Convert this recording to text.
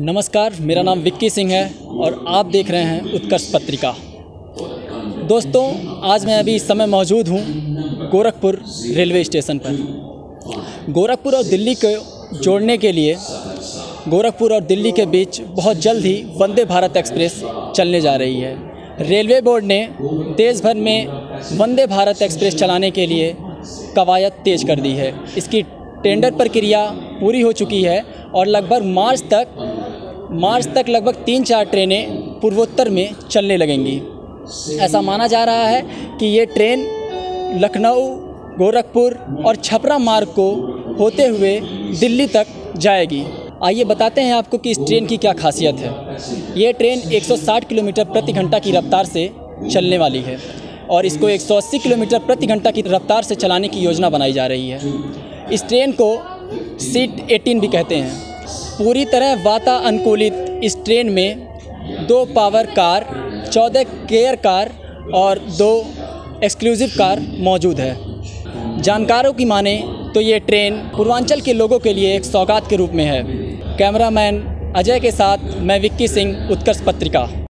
नमस्कार, मेरा नाम विक्की सिंह है और आप देख रहे हैं उत्कर्ष पत्रिका। दोस्तों, आज मैं अभी इस समय मौजूद हूँ गोरखपुर रेलवे स्टेशन पर। गोरखपुर और दिल्ली को जोड़ने के लिए गोरखपुर और दिल्ली के बीच बहुत जल्द ही वंदे भारत एक्सप्रेस चलने जा रही है। रेलवे बोर्ड ने देश भर में वंदे भारत एक्सप्रेस चलाने के लिए कवायद तेज कर दी है। इसकी टेंडर प्रक्रिया पूरी हो चुकी है और लगभग मार्च तक मार्च तक लगभग तीन चार ट्रेनें पूर्वोत्तर में चलने लगेंगी। ऐसा माना जा रहा है कि ये ट्रेन लखनऊ, गोरखपुर और छपरा मार्ग को होते हुए दिल्ली तक जाएगी। आइए बताते हैं आपको कि इस ट्रेन की क्या खासियत है। ये ट्रेन 160 किलोमीटर प्रति घंटा की रफ्तार से चलने वाली है और इसको 180 किलोमीटर प्रति घंटा की रफ्तार से चलाने की योजना बनाई जा रही है। इस ट्रेन को सीट 18 भी कहते हैं। पूरी तरह वातानुकूलित इस ट्रेन में दो पावर कार, चौदह केयर कार और दो एक्सक्लूसिव कार मौजूद है। जानकारों की माने तो ये ट्रेन पूर्वांचल के लोगों के लिए एक सौगात के रूप में है। कैमरामैन अजय के साथ मैं विक्की सिंह, उत्कर्ष पत्रिका।